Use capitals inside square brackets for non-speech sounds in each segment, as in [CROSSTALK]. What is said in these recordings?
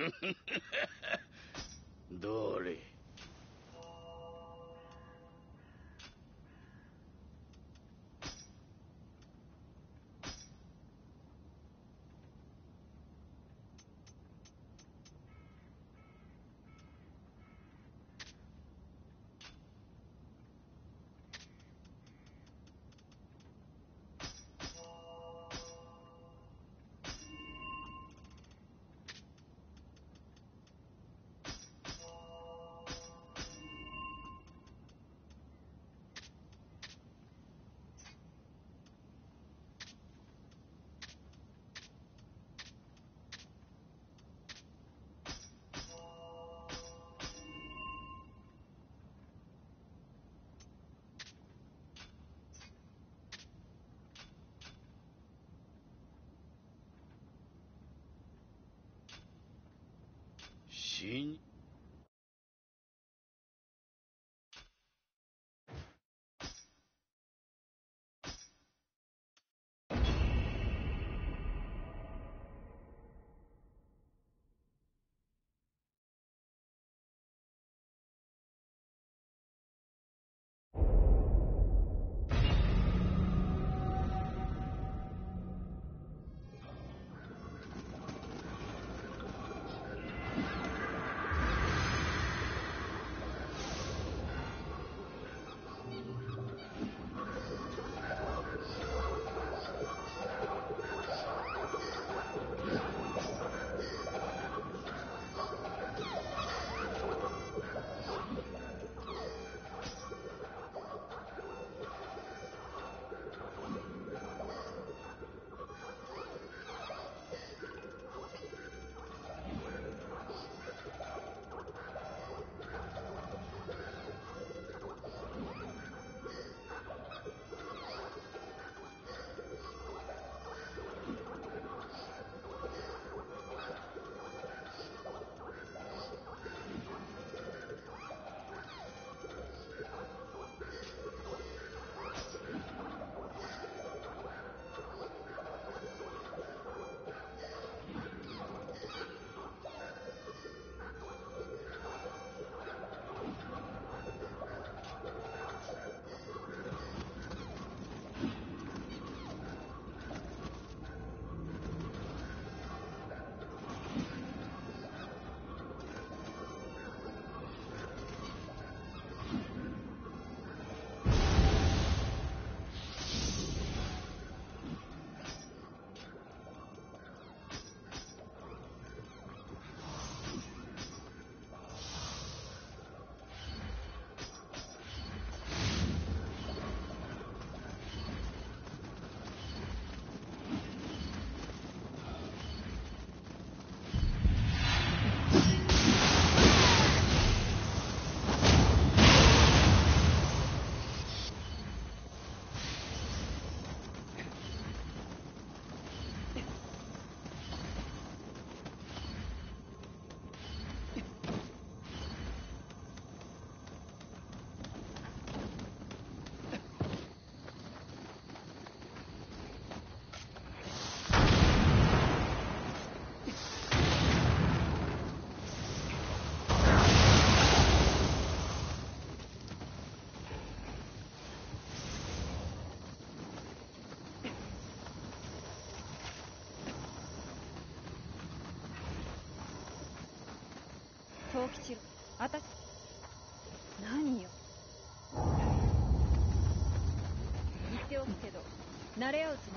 [LAUGHS] どれ？Imagine 藤吉あた何よ。[LAUGHS] 言っておくけど慣れ合うつ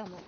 あ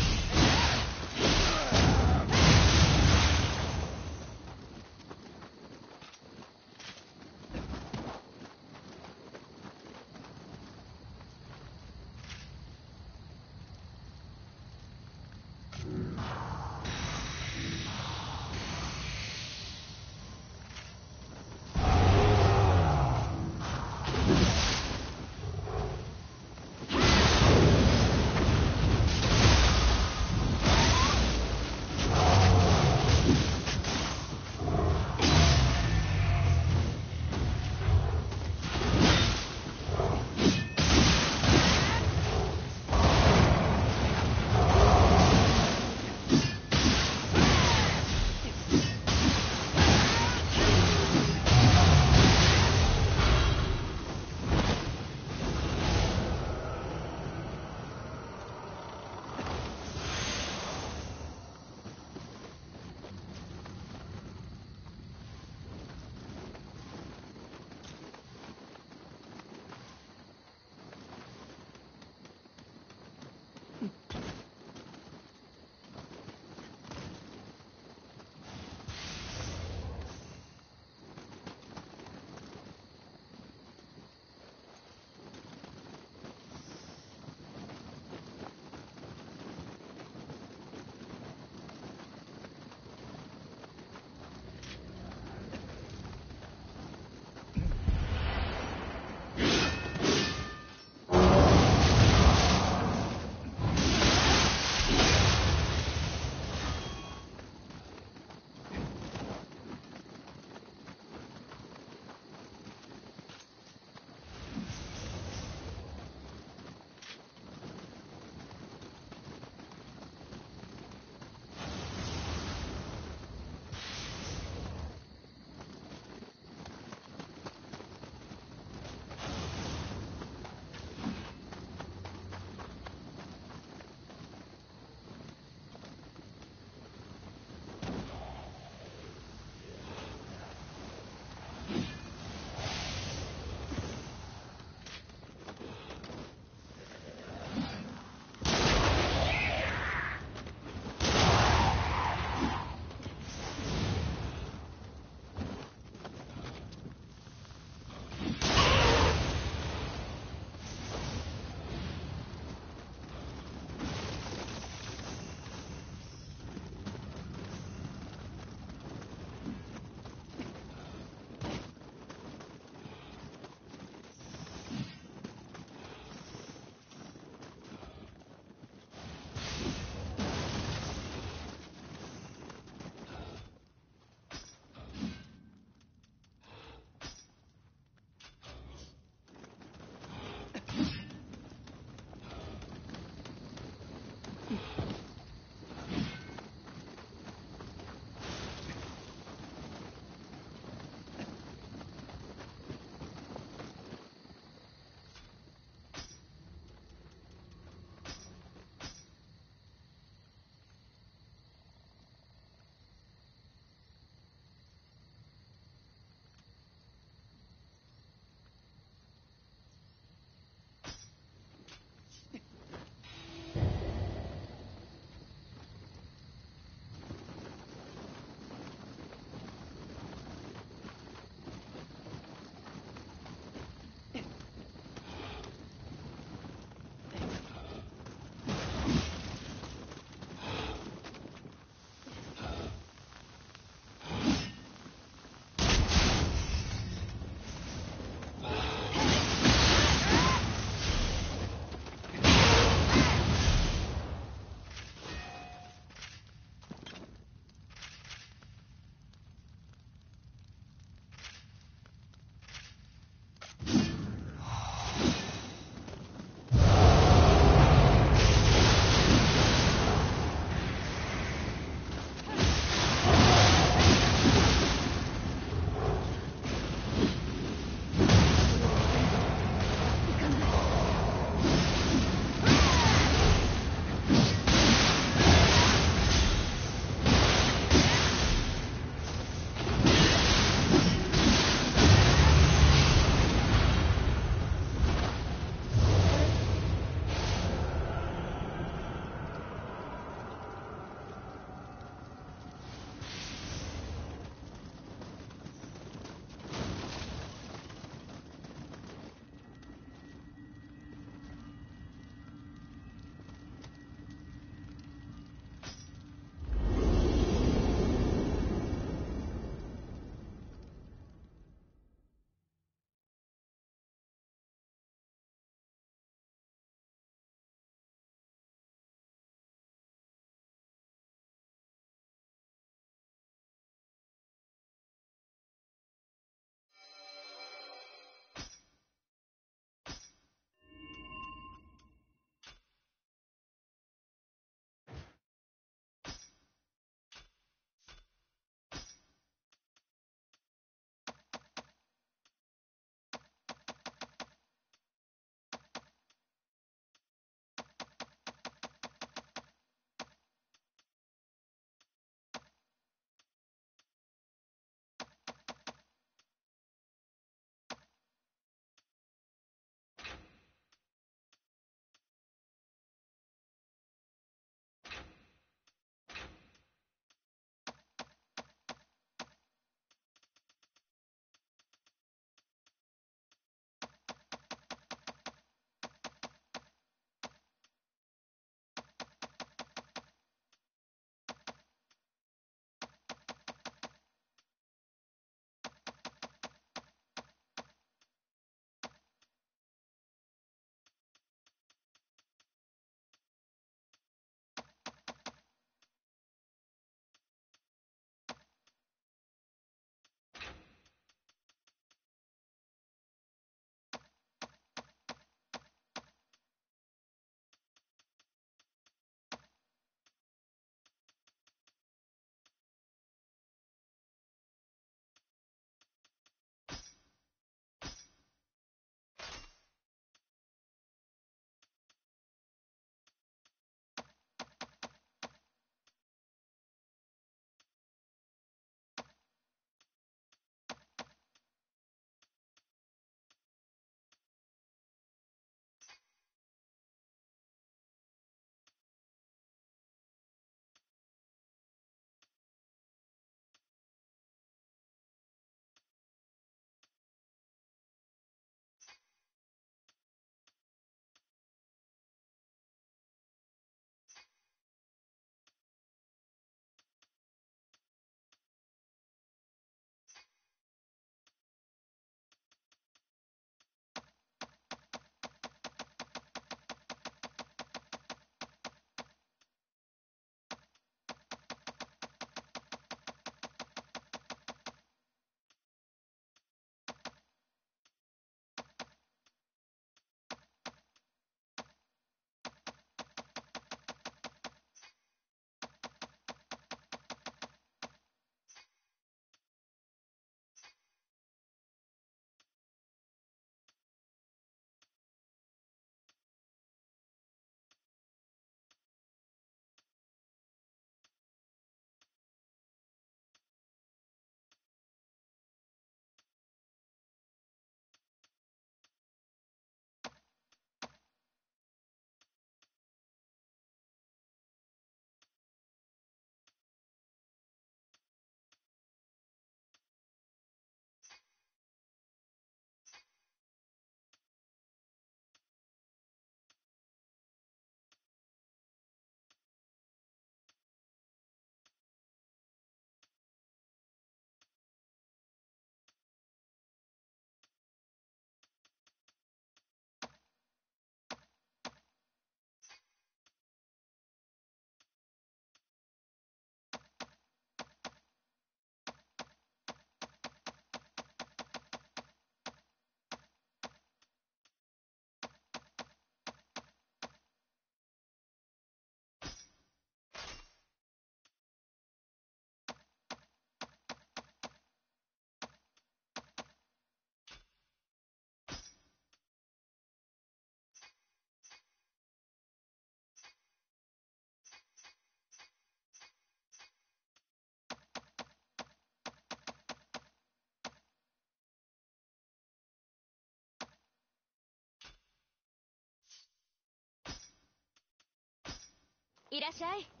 いらっしゃい。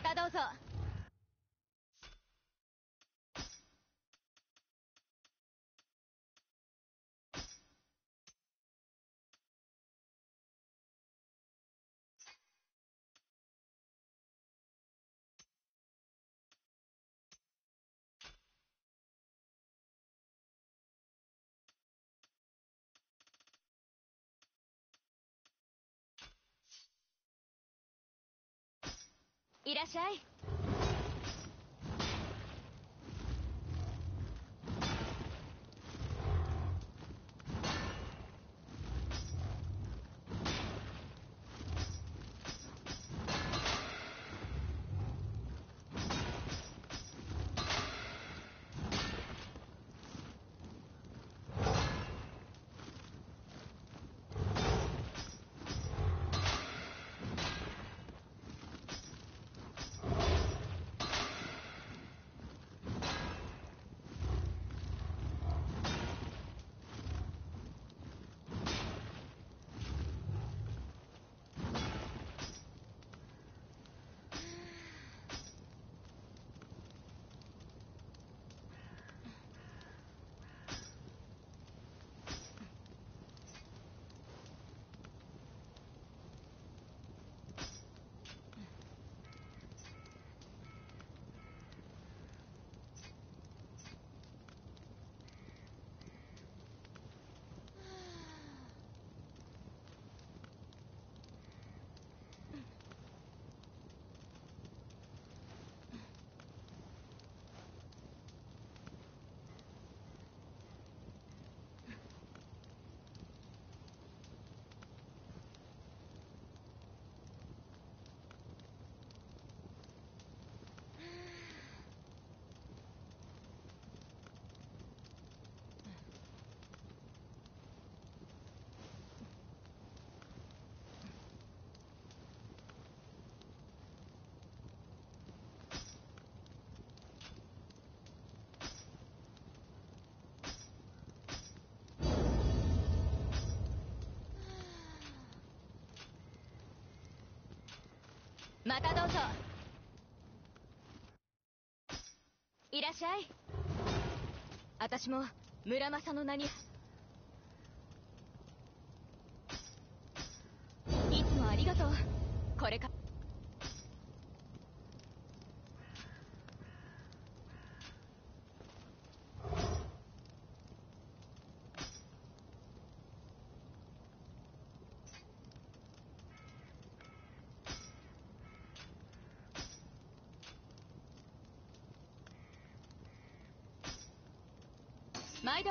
またどうぞ。いらっしゃい。またどうぞ。いらっしゃい。私も村正の名にいつもありがとうこれか毎度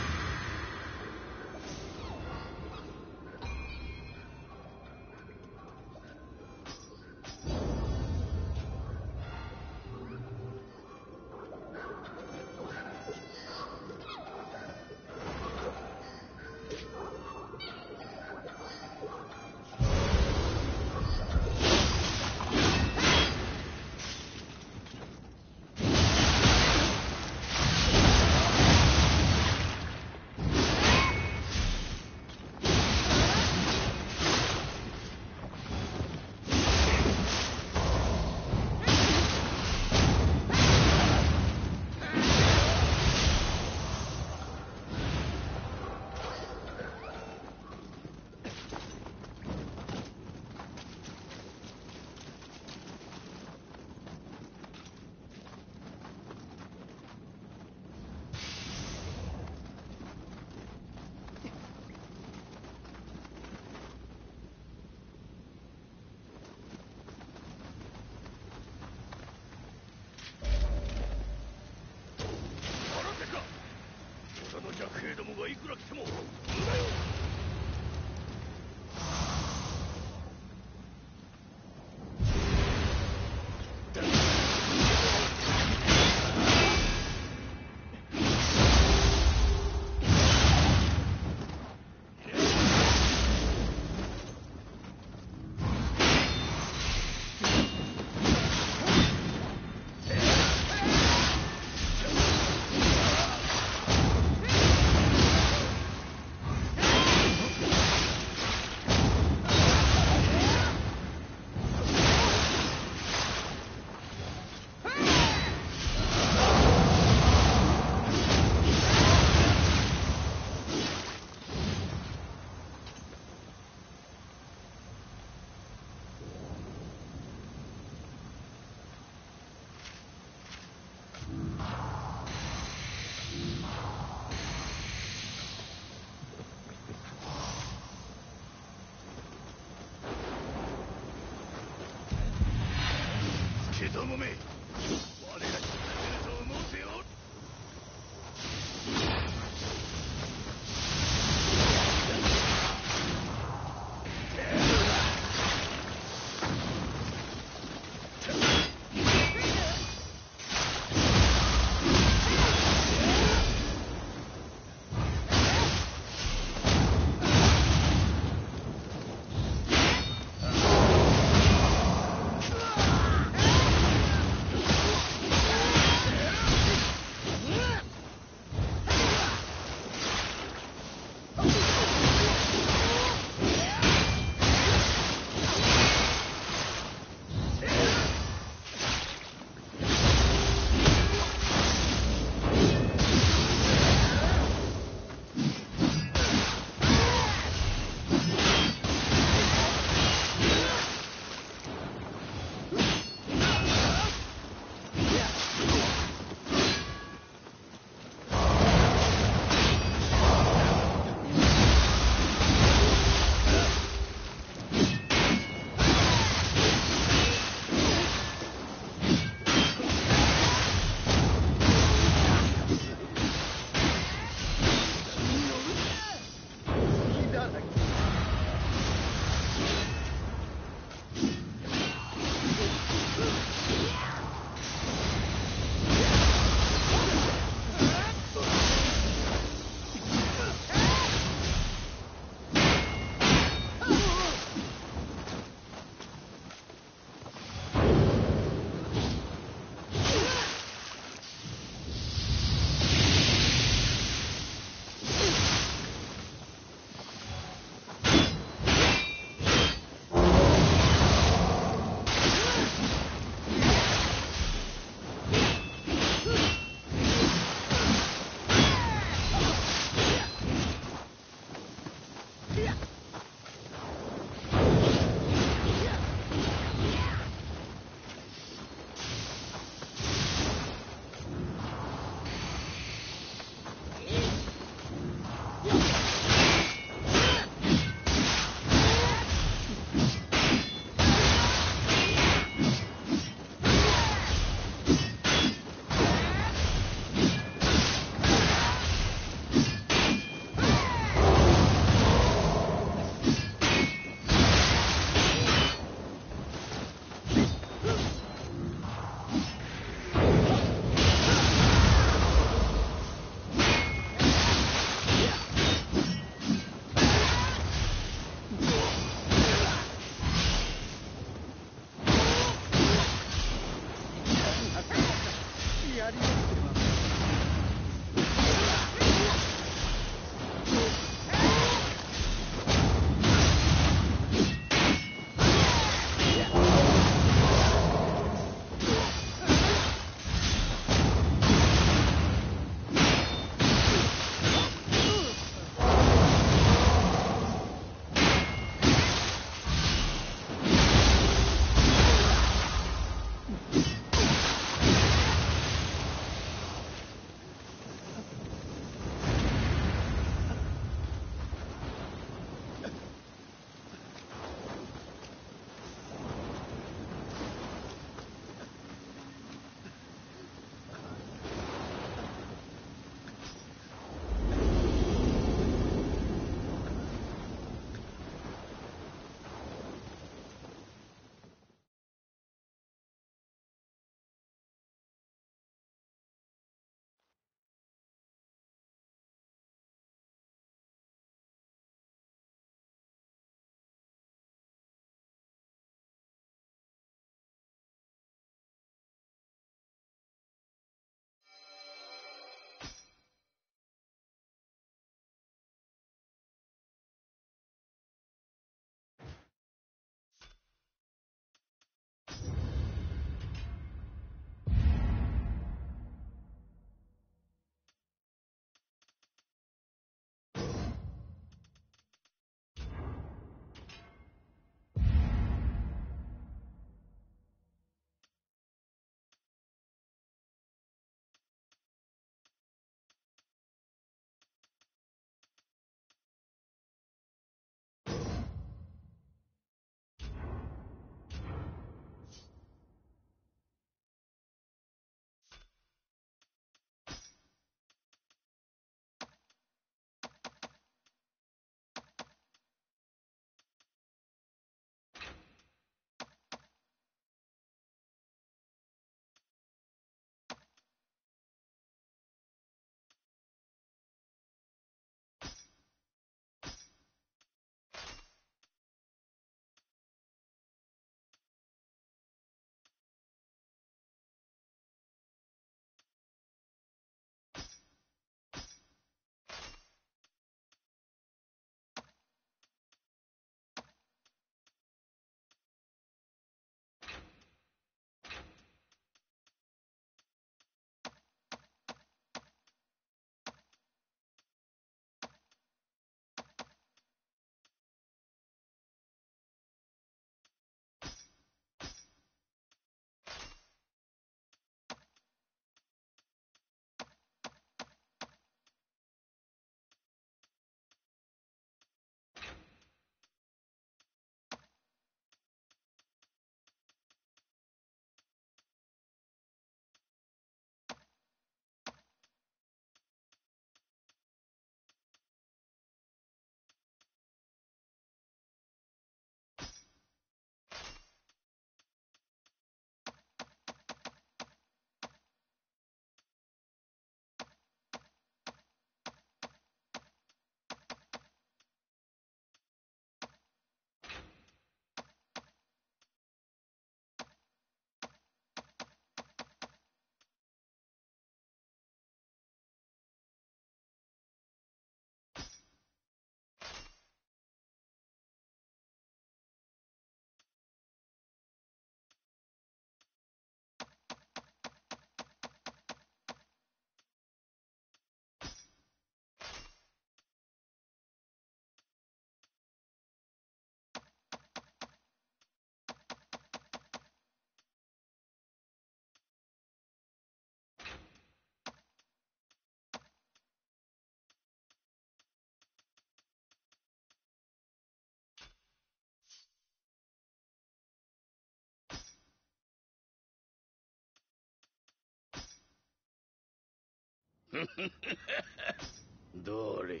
[LAUGHS] どれ？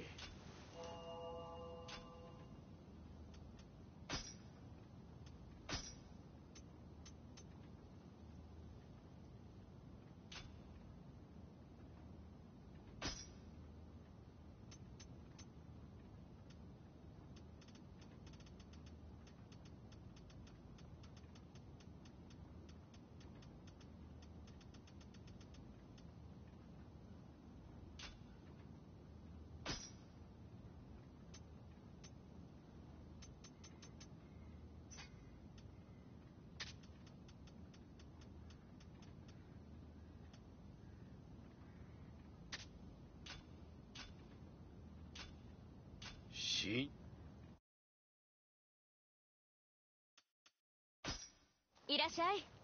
いらっしゃい。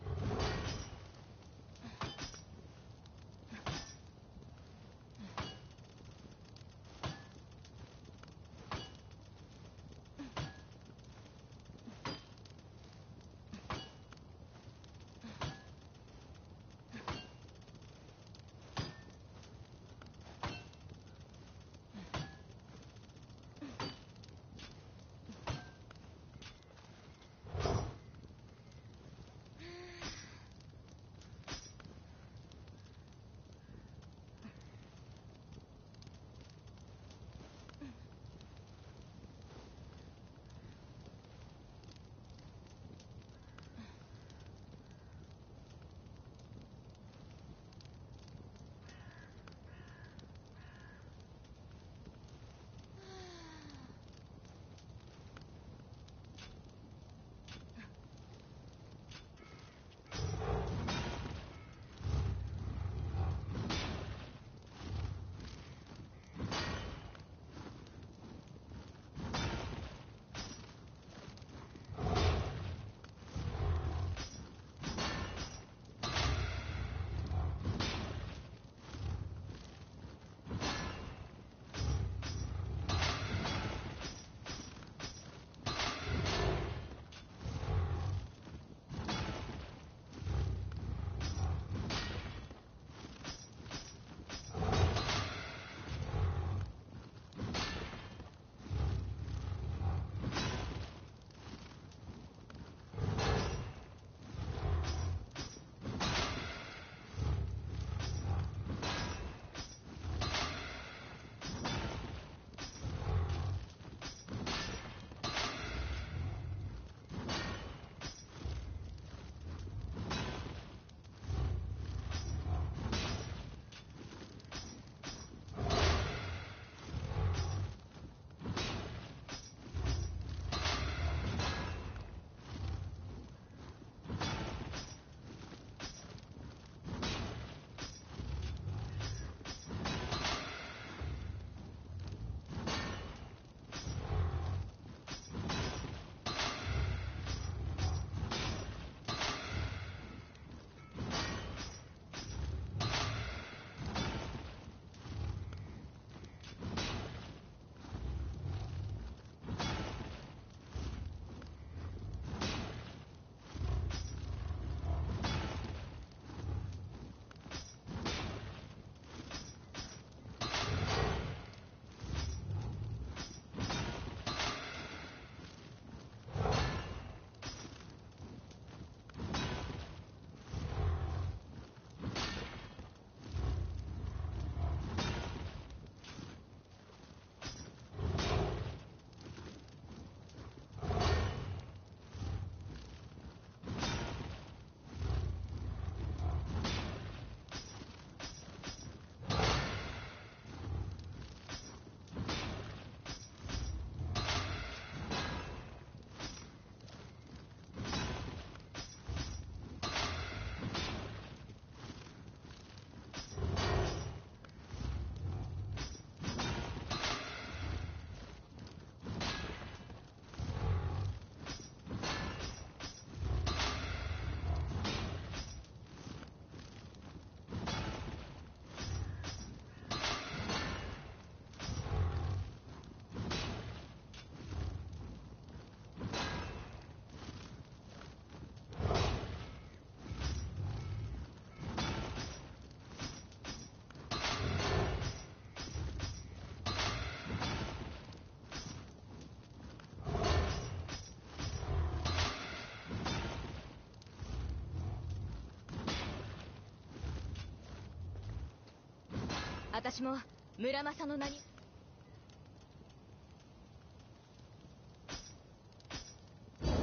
私も村正の名に。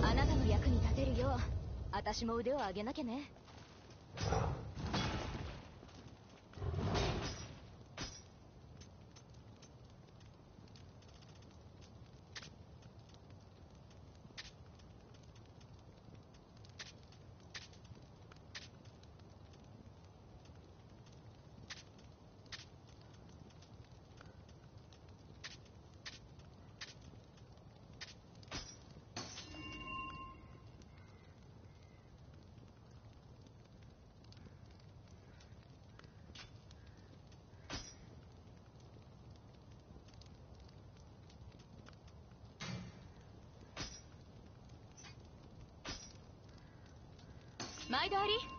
あなたの役に立てるよう私も腕を上げなきゃね。毎度あり。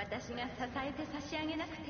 私が支えて差し上げなくて。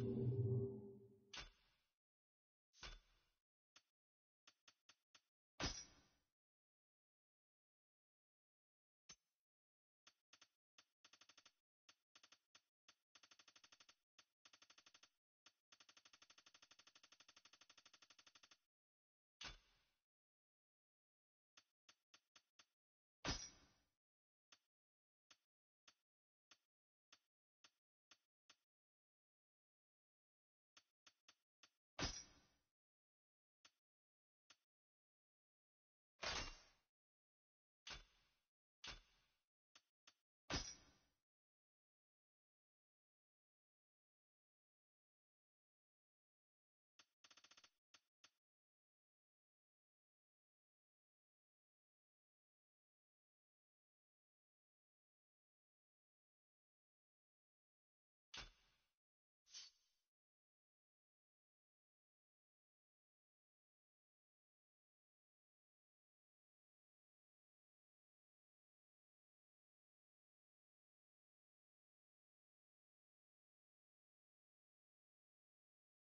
あ!